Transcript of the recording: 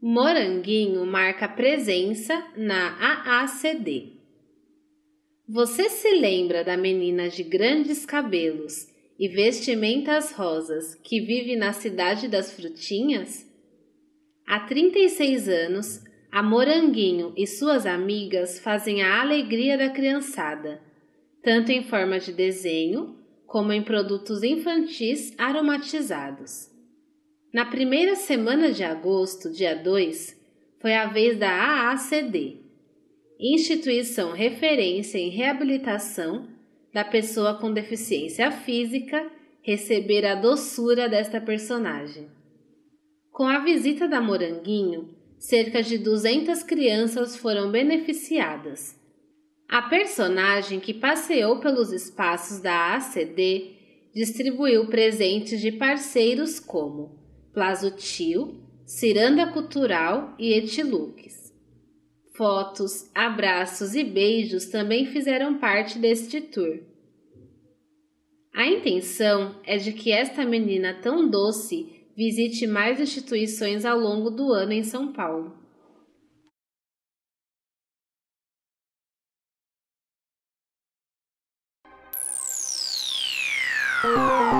Moranguinho marca presença na AACD. Você se lembra da menina de grandes cabelos e vestimentas rosas que vive na cidade das frutinhas? Há 36 anos, a Moranguinho e suas amigas fazem a alegria da criançada, tanto em forma de desenho como em produtos infantis aromatizados. Na primeira semana de agosto, dia 2, foi a vez da AACD, Instituição Referência em Reabilitação da Pessoa com Deficiência Física, receber a doçura desta personagem. Com a visita da Moranguinho, cerca de 200 crianças foram beneficiadas. A personagem que passeou pelos espaços da ACD distribuiu presentes de parceiros como Plazutil, Ciranda Cultural e Etilux. Fotos, abraços e beijos também fizeram parte deste tour. A intenção é de que esta menina tão doce visite mais instituições ao longo do ano em São Paulo. Música